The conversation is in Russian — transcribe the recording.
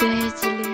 свидетели.